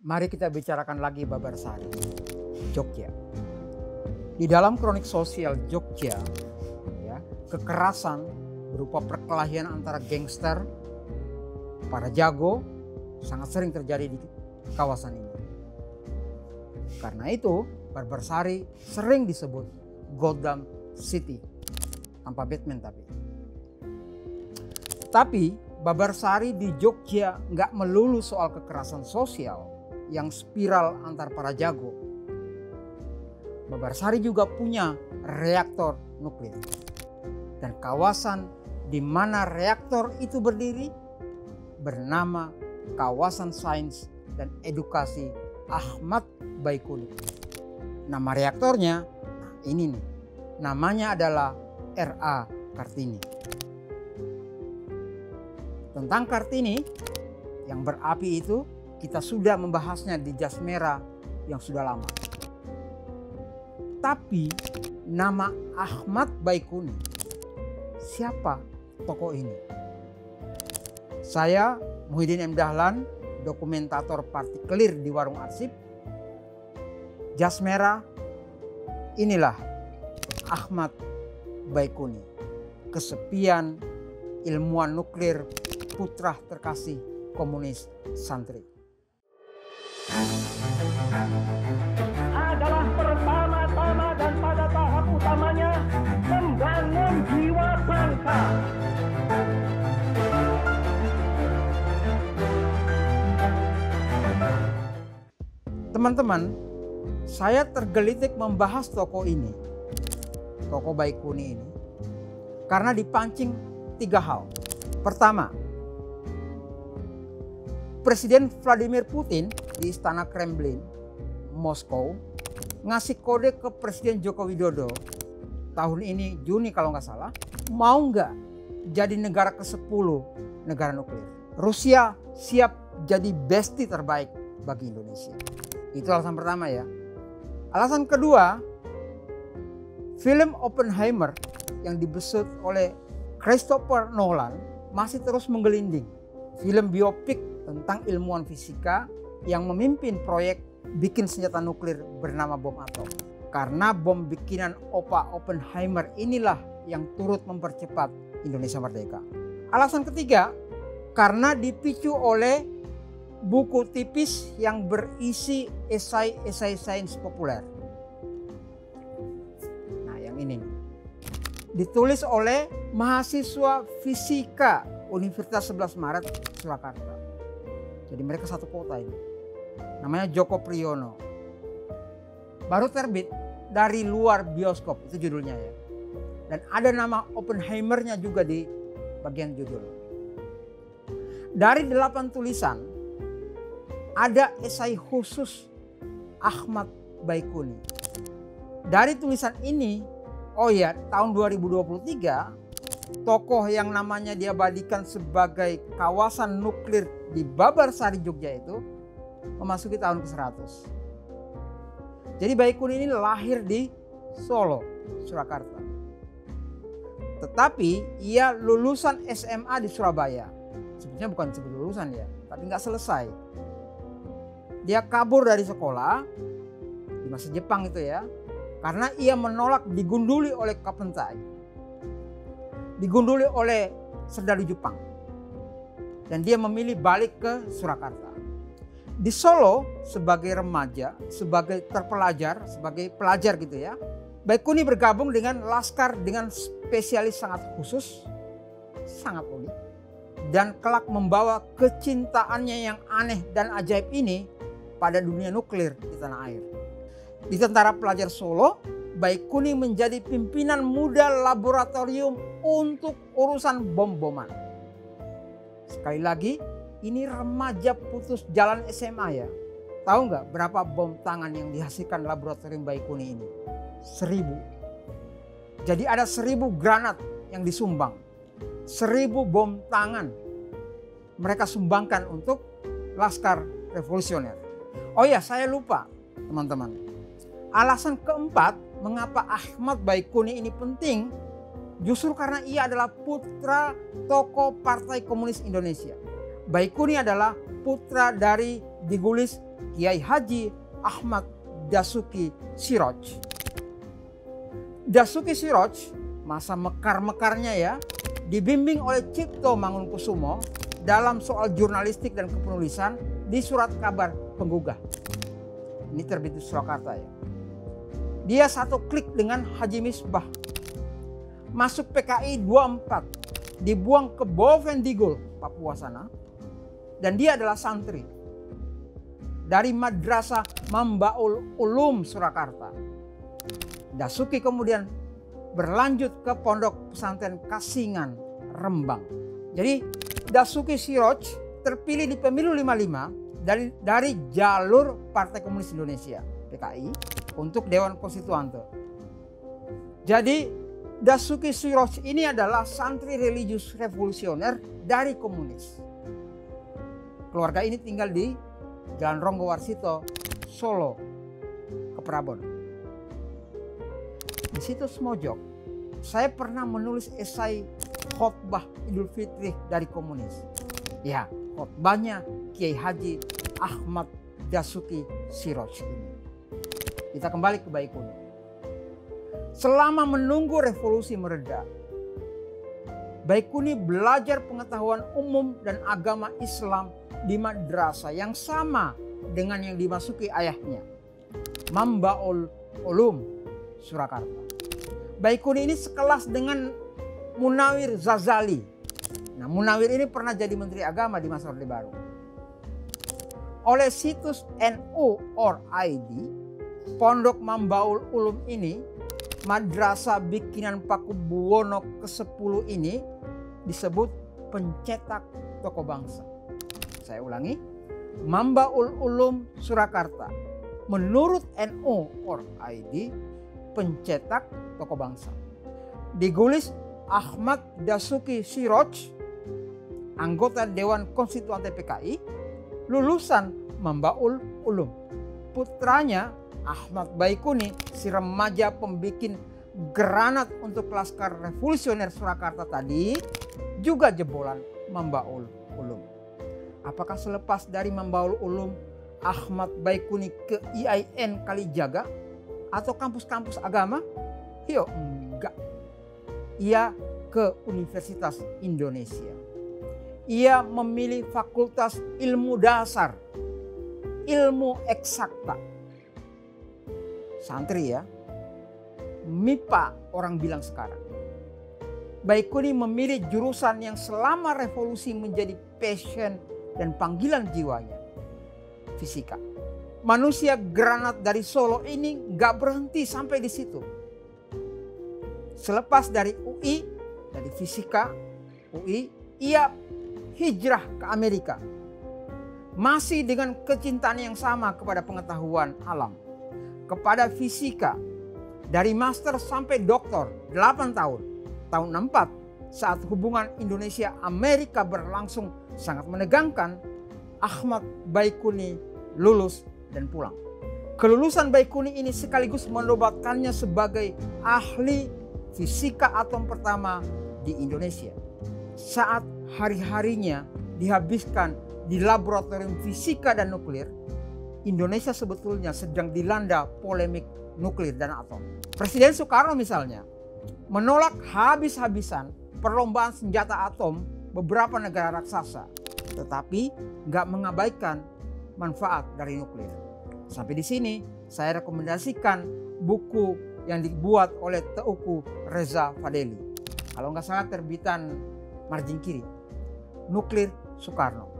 Mari kita bicarakan lagi Babarsari, Jogja. Di dalam kronik sosial Jogja, ya, kekerasan berupa perkelahian antara gangster, para jago, sangat sering terjadi di kawasan ini. Karena itu, Barbarsari sering disebut Gotham City, tanpa Batman tapi. Tapi Babarsari di Jogja nggak melulu soal kekerasan sosial, yang spiral antar para jago. Babarsari juga punya reaktor nuklir. Dan kawasan di mana reaktor itu berdiri bernama Kawasan Sains dan Edukasi Ahmad Baikuni. Nama reaktornya nah ini nih. Namanya adalah RA Kartini. Tentang Kartini yang berapi itu kita sudah membahasnya di jas merah yang sudah lama. Tapi nama Ahmad Baikuni, siapa tokoh ini? Saya Muhyiddin M. Dahlan, dokumentator partikelir di Warung Arsip. Jas merah, inilah Ahmad Baikuni. Kesepian ilmuwan nuklir putra terkasih komunis santri adalah pertama-tama dan pada tahap utamanya membangun jiwa bangsa. Teman-teman, saya tergelitik membahas toko ini, toko Baikuni ini, karena dipancing tiga hal. Pertama, Presiden Vladimir Putin di Istana Kremlin, Moskow, ngasih kode ke Presiden Joko Widodo tahun ini Juni kalau nggak salah, mau nggak jadi negara ke-10 negara nuklir. Rusia siap jadi bestie terbaik bagi Indonesia. Itu alasan pertama ya. Alasan kedua, film Oppenheimer yang dibesut oleh Christopher Nolan masih terus menggelinding. Film biopik tentang ilmuwan fisika yang memimpin proyek bikin senjata nuklir bernama bom atom. Karena bom bikinan Opa Oppenheimer inilah yang turut mempercepat Indonesia merdeka. Alasan ketiga, karena dipicu oleh buku tipis yang berisi esai-esai sains populer. Nah, yang ini. Ditulis oleh mahasiswa fisika Universitas 11 Maret Surakarta. Jadi mereka satu kota ini. Namanya Joko Priyono. Baru terbit dari luar bioskop itu judulnya ya. Dan ada nama Oppenheimer-nya juga di bagian judul. Dari delapan tulisan ada esai khusus Ahmad Baikuni. Dari tulisan ini, oh ya tahun 2023 tokoh yang namanya diabadikan sebagai kawasan nuklir di Babarsari Jogja itu memasuki tahun ke-100. Jadi Baikuni ini lahir di Solo, Surakarta. Tetapi ia lulusan SMA di Surabaya. Sebetulnya bukan sebut lulusan ya, tapi nggak selesai. Dia kabur dari sekolah di masa Jepang itu ya, karena ia menolak digunduli oleh Kapentai digunduli oleh serdadu Jepang. Dan dia memilih balik ke Surakarta. Di Solo sebagai remaja, sebagai terpelajar, sebagai pelajar gitu ya. Baikuni bergabung dengan laskar dengan spesialis sangat khusus, sangat unik. Dan kelak membawa kecintaannya yang aneh dan ajaib ini pada dunia nuklir di tanah air. Di Tentara Pelajar Solo, Baikuni menjadi pimpinan muda laboratorium untuk urusan bom-boman. Sekali lagi, ini remaja putus jalan SMA ya. Tahu nggak berapa bom tangan yang dihasilkan laboratorium Baikuni ini? Seribu. Jadi ada seribu granat yang disumbang. Seribu bom tangan. Mereka sumbangkan untuk Laskar Revolusioner. Oh ya saya lupa teman-teman. Alasan keempat mengapa Ahmad Baikuni ini penting justru karena ia adalah putra tokoh Partai Komunis Indonesia. Baikuni adalah putra dari digulis Kiai Haji Ahmad Dasuki Siroj. Dasuki Siroj masa mekar-mekarnya ya dibimbing oleh Cipto Mangunkusumo dalam soal jurnalistik dan kepenulisan di surat kabar penggugah. Ini terbit di Surakarta ya. Dia satu klik dengan Haji Misbah. Masuk PKI 24. Dibuang ke Bovendigul, Papua sana. Dan dia adalah santri. Dari Madrasah Mambaul Ulum Surakarta. Dasuki kemudian berlanjut ke Pondok Pesantren Kasingan, Rembang. Jadi Dasuki Siroj terpilih di pemilu 55 dari dari jalur Partai Komunis Indonesia PKI untuk Dewan Konstituante. Jadi Dasuki Siroj ini adalah santri religius revolusioner dari komunis. Keluarga ini tinggal di Jalan Ronggo Warsito, Solo, Keprabon. Di situs Mojok, saya pernah menulis esai khotbah Idul Fitri dari komunis. Ya, khotbahnya Kiai Haji Ahmad Dasuki Siroj ini. Kita kembali ke Baikuni. Selama menunggu revolusi mereda, Baikuni belajar pengetahuan umum dan agama Islam di madrasah yang sama dengan yang dimasuki ayahnya. Mambaul Ulum Surakarta. Baikuni ini sekelas dengan Munawir Zazali. Nah, Munawir ini pernah jadi menteri agama di masa Orde Baru. Oleh situs NU or ID, Pondok Mambaul Ulum ini, madrasah bikinan Paku Buwono ke-10 ini disebut pencetak tokoh bangsa. Saya ulangi, Mambaul Ulum Surakarta. Menurut NU or ID, pencetak tokoh bangsa. Digulis Ahmad Dasuki Siroj, anggota Dewan Konstituante PKI, lulusan Mambaul Ulum. Putranya Ahmad Baikuni, si remaja pembikin granat untuk Laskar Revolusioner Surakarta tadi, juga jebolan Mambaul Ulum. Apakah selepas dari Mambaul Ulum, Ahmad Baikuni ke IAIN Kalijaga atau kampus-kampus agama? Yo, enggak. Ia ke Universitas Indonesia. Ia memilih Fakultas Ilmu Dasar, Ilmu Eksakta. Santri ya. MIPA orang bilang sekarang. Baikuni memilih jurusan yang selama revolusi menjadi passion dan panggilan jiwanya. Fisika. Manusia granat dari Solo ini gak berhenti sampai di situ. Selepas dari UI, dari fisika, UI, ia hijrah ke Amerika. Masih dengan kecintaan yang sama kepada pengetahuan alam. Kepada fisika, dari master sampai doktor 8 tahun. Tahun 64 saat hubungan Indonesia Amerika berlangsung sangat menegangkan, Ahmad Baikuni lulus dan pulang. Kelulusan Baikuni ini sekaligus menobatkannya sebagai ahli fisika atom pertama di Indonesia. Saat hari-harinya dihabiskan di laboratorium fisika dan nuklir, Indonesia sebetulnya sedang dilanda polemik nuklir dan atom. Presiden Soekarno misalnya menolak habis-habisan perlombaan senjata atom beberapa negara raksasa, tetapi nggak mengabaikan manfaat dari nuklir. Sampai di sini saya rekomendasikan buku yang dibuat oleh Teuku Reza Fadeli. Kalau nggak salah terbitan margin kiri. Nuklir Soekarno.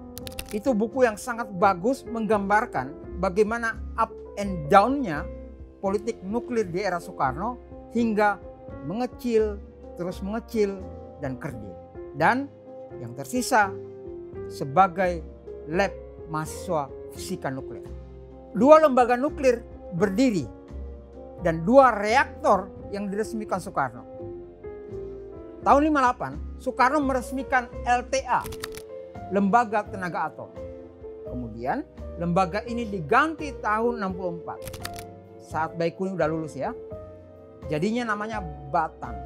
Itu buku yang sangat bagus menggambarkan bagaimana up and down-nya politik nuklir di era Soekarno hingga mengecil, terus mengecil dan kerdil. Dan yang tersisa sebagai lab mahasiswa fisika nuklir. Dua lembaga nuklir berdiri dan dua reaktor yang diresmikan Soekarno. Tahun 58, Soekarno meresmikan LTA, Lembaga Tenaga Atom. Kemudian lembaga ini diganti tahun 64. Saat Baikuni udah lulus ya. Jadinya namanya Batan,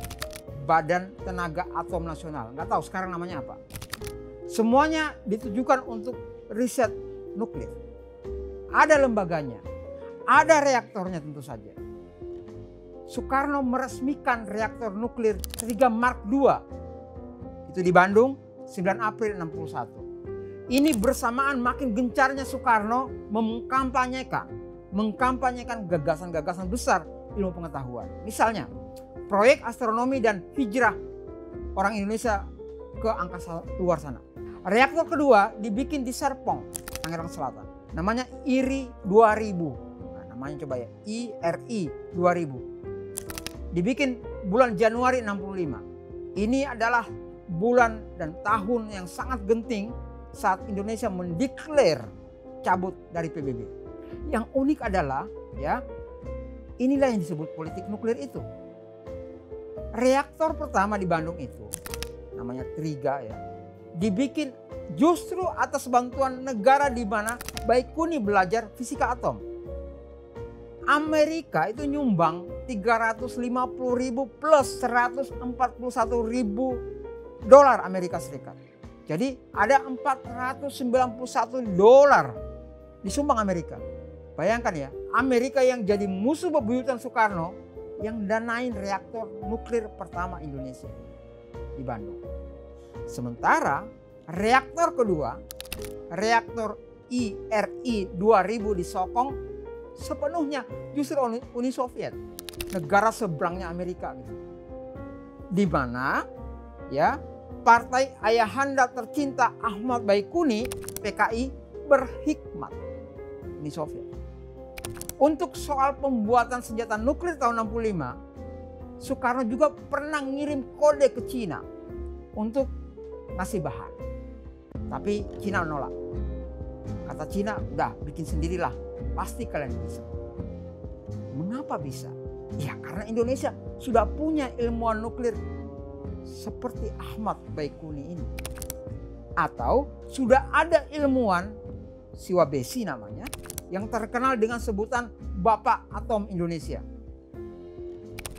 Badan Tenaga Atom Nasional. Nggak tahu sekarang namanya apa. Semuanya ditujukan untuk riset nuklir. ada lembaganya, ada reaktornya tentu saja. Soekarno meresmikan reaktor nuklir 3 Mark II. Itu di Bandung 9 April 61. Ini bersamaan makin gencarnya Soekarno mengkampanyekan mengkampanyekan gagasan-gagasan besar ilmu pengetahuan. Misalnya, proyek astronomi dan hijrah orang Indonesia ke angkasa luar sana. Reaktor kedua dibikin di Serpong, Tangerang Selatan. Namanya IRI 2000. Nah, namanya coba ya, IRI 2000. Dibikin bulan Januari 65. Ini adalah bulan dan tahun yang sangat genting saat Indonesia mendeklar cabut dari PBB. Yang unik adalah ya inilah yang disebut politik nuklir itu. Reaktor pertama di Bandung itu namanya Triga ya dibikin justru atas bantuan negara di mana Baikuni belajar fisika atom. Amerika itu nyumbang 350 ribu plus 141 ribu dolar Amerika Serikat. Jadi ada 491 dolar disumbang Amerika. Bayangkan ya, Amerika yang jadi musuh bebuyutan Soekarno yang danain reaktor nuklir pertama Indonesia di Bandung. Sementara reaktor kedua, reaktor IRI 2000 di Sokong sepenuhnya justru Uni Soviet, negara seberangnya Amerika gitu. Di mana ya partai ayahanda tercinta Ahmad Baikuni PKI berhikmat Uni Soviet. Untuk soal pembuatan senjata nuklir tahun 65, Soekarno juga pernah ngirim kode ke Cina untuk ngasih bahan. Tapi Cina nolak. Kata Cina, udah bikin sendirilah. Pasti kalian bisa. Mengapa bisa? Ya karena Indonesia sudah punya ilmuwan nuklir seperti Ahmad Baikuni ini. Atau sudah ada ilmuwan Siwabesi namanya yang terkenal dengan sebutan Bapak Atom Indonesia.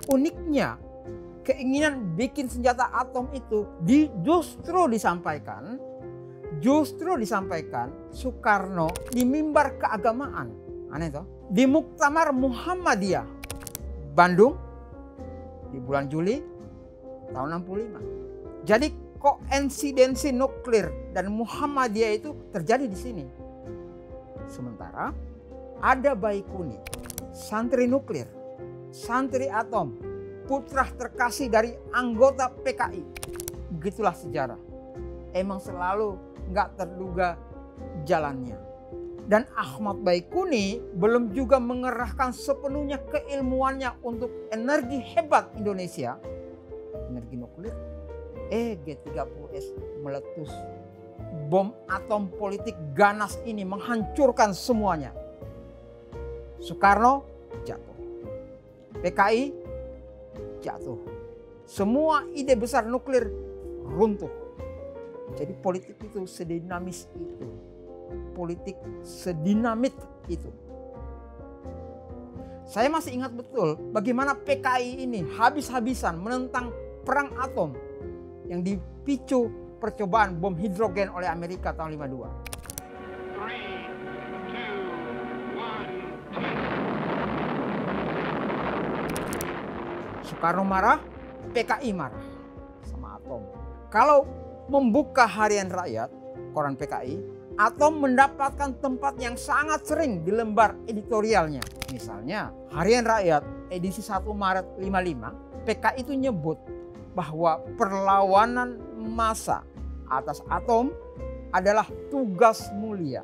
Uniknya, keinginan bikin senjata atom itu di, justru disampaikan justru disampaikan Soekarno di mimbar keagamaan. Aneh toh? Di Muktamar Muhammadiyah Bandung di bulan Juli tahun 65. Jadi koinsidensi nuklir dan Muhammadiyah itu terjadi di sini. Sementara ada Baikuni, santri nuklir, santri atom, putra terkasih dari anggota PKI. Begitulah sejarah. Emang selalu nggak terduga jalannya. Dan Ahmad Baikuni belum juga mengerahkan sepenuhnya keilmuannya untuk energi hebat Indonesia. Energi nuklir. Eh G30S meletus bom atom politik ganas ini menghancurkan semuanya. Soekarno jatuh. PKI jatuh. Semua ide besar nuklir runtuh. Jadi politik itu sedinamis itu. Politik sedinamit itu. Saya masih ingat betul bagaimana PKI ini habis-habisan menentang perang atom yang dipicu percobaan bom hidrogen oleh Amerika tahun 52. Soekarno marah, PKI marah sama Atom. Kalau membuka harian rakyat, koran PKI, Atom mendapatkan tempat yang sangat sering di lembar editorialnya. Misalnya, harian rakyat edisi 1 Maret 55, PKI itu nyebut bahwa perlawanan massa atas atom adalah tugas mulia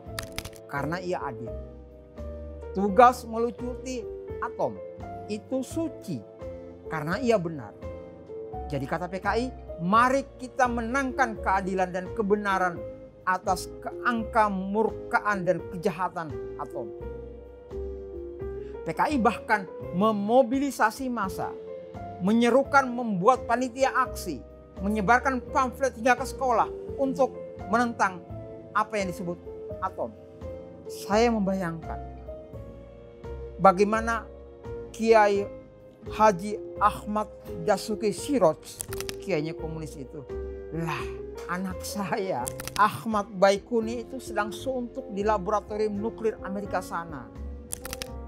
karena ia adil. Tugas melucuti atom itu suci karena ia benar. Jadi kata PKI, mari kita menangkan keadilan dan kebenaran atas keangka murkaan dan kejahatan atom. PKI bahkan memobilisasi massa, menyerukan membuat panitia aksi, menyebarkan pamflet hingga ke sekolah untuk menentang apa yang disebut atom. Saya membayangkan bagaimana Kiai Haji Ahmad Dasuki Siroj, kiainya komunis itu, Lah, anak saya Ahmad Baikuni itu sedang suntuk di laboratorium nuklir Amerika sana.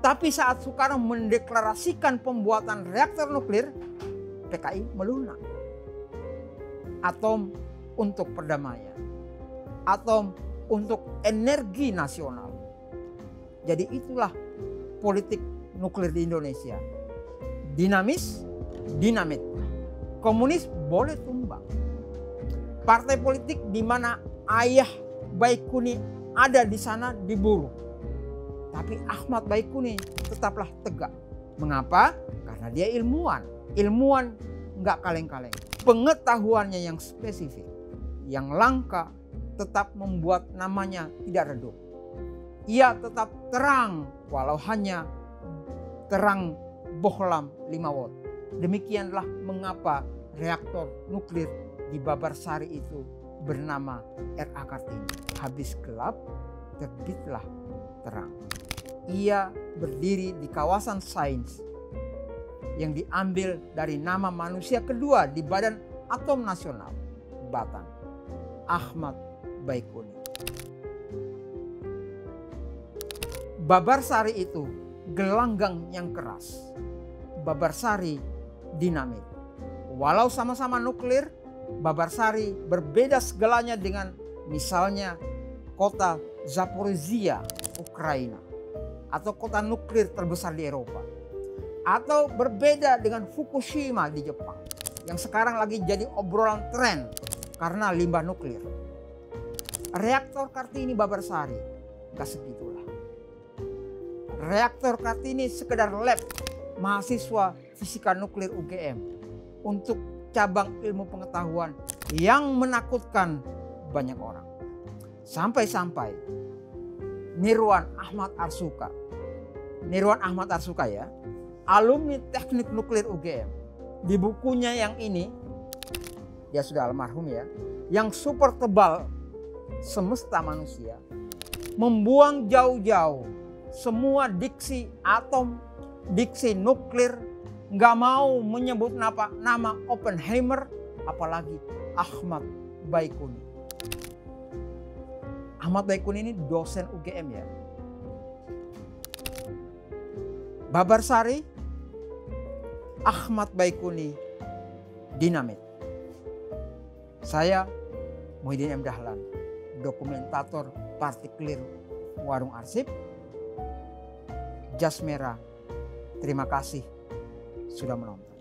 Tapi saat Soekarno mendeklarasikan pembuatan reaktor nuklir, PKI melunak. Atom untuk perdamaian. Atom untuk energi nasional. Jadi itulah politik nuklir di Indonesia. Dinamis, dinamit. Komunis boleh tumbang. Partai politik di mana ayah Baikuni ada di sana diburu. Tapi Ahmad Baikuni tetaplah tegak. Mengapa? Karena dia ilmuwan. Ilmuwan nggak kaleng-kaleng. Pengetahuannya yang spesifik, yang langka, tetap membuat namanya tidak redup. Ia tetap terang walau hanya terang bohlam 5 watt. Demikianlah mengapa reaktor nuklir di Babarsari itu bernama RA Kartini. Habis gelap, terbitlah terang. Ia berdiri di kawasan sains yang diambil dari nama manusia kedua di Badan Atom Nasional, Batang, Ahmad Baikuni. Babarsari itu gelanggang yang keras. Babarsari dinamit. Walau sama-sama nuklir, Babarsari berbeda segalanya dengan misalnya kota Zaporizhia, Ukraina. Atau kota nuklir terbesar di Eropa. Atau berbeda dengan Fukushima di Jepang. Yang sekarang lagi jadi obrolan tren karena limbah nuklir. Reaktor Kartini Babarsari, gak segitulah reaktor Kartini sekedar lab mahasiswa fisika nuklir UGM untuk cabang ilmu pengetahuan yang menakutkan banyak orang. Sampai-sampai Nirwan Ahmad Arsuka, Nirwan Ahmad Arsuka ya, alumni teknik nuklir UGM. Di bukunya yang ini, dia sudah almarhum ya, yang super tebal semesta manusia, membuang jauh-jauh semua diksi atom, diksi nuklir, nggak mau menyebut nama, nama Oppenheimer, apalagi Ahmad Baikuni. Ahmad Baikuni ini dosen UGM ya. Babarsari, Ahmad Baikuni, dinamit. Saya Muhyiddin M. Dahlan, dokumentator partikelir Warung Arsip, Jas Merah. Terima kasih sudah menonton.